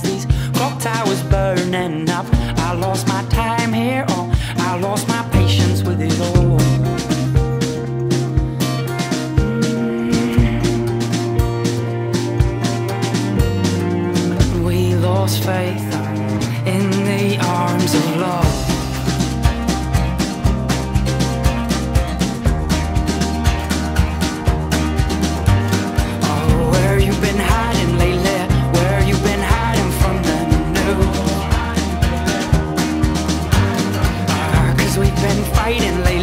these clock towers burning up. I lost my time here, oh, I lost my patience with it all. We lost faith in the arms of love. Fighting lately.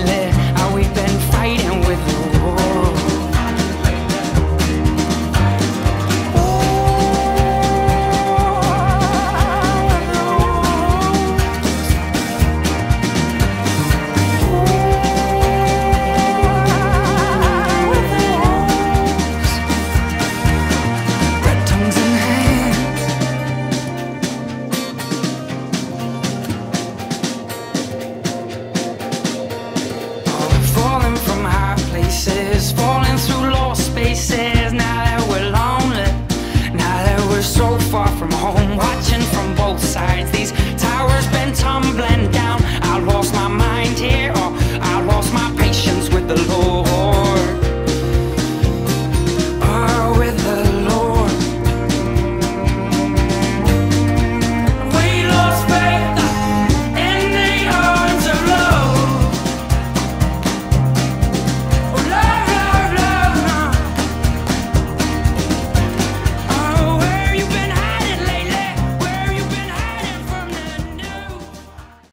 falling through lost spaces. Now that we're lonely, now that we're so far from home, watching from both sides. These towers been tumbling down. I lost